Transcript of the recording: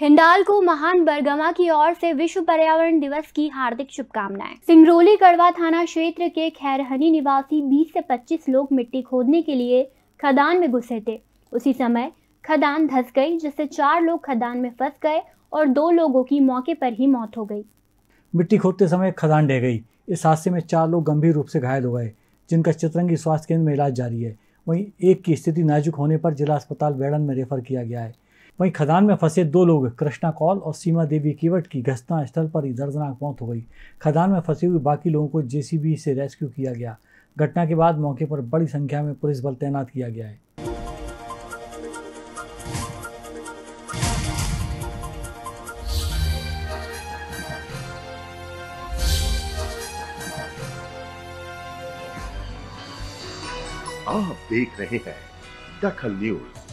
हिंडाल को महान बरगमा की ओर से विश्व पर्यावरण दिवस की हार्दिक शुभकामनाएँ। सिंगरौली कड़वा थाना क्षेत्र के खैरहनी निवासी 20 से 25 लोग मिट्टी खोदने के लिए खदान में घुसे थे। उसी समय खदान धस गई, जिससे चार लोग खदान में फंस गए और दो लोगों की मौके पर ही मौत हो गई। मिट्टी खोदते समय खदान ढह गई। इस हादसे में चार लोग गंभीर रूप से घायल हो गए, जिनका चित्रंगी स्वास्थ्य केंद्र में इलाज जारी है। वहीं एक की स्थिति नाजुक होने पर जिला अस्पताल बेड़न में रेफर किया गया है। वहीं खदान में फंसे दो लोग, कृष्णा कौल और सीमा देवी कीवट की घटना स्थल पर ही दर्दनाक मौत हो गई। खदान में फंसे हुए बाकी लोगों को जेसीबी से रेस्क्यू किया गया। घटना के बाद मौके पर बड़ी संख्या में पुलिस बल तैनात किया गया है। आप देख रहे हैं दखल न्यूज़।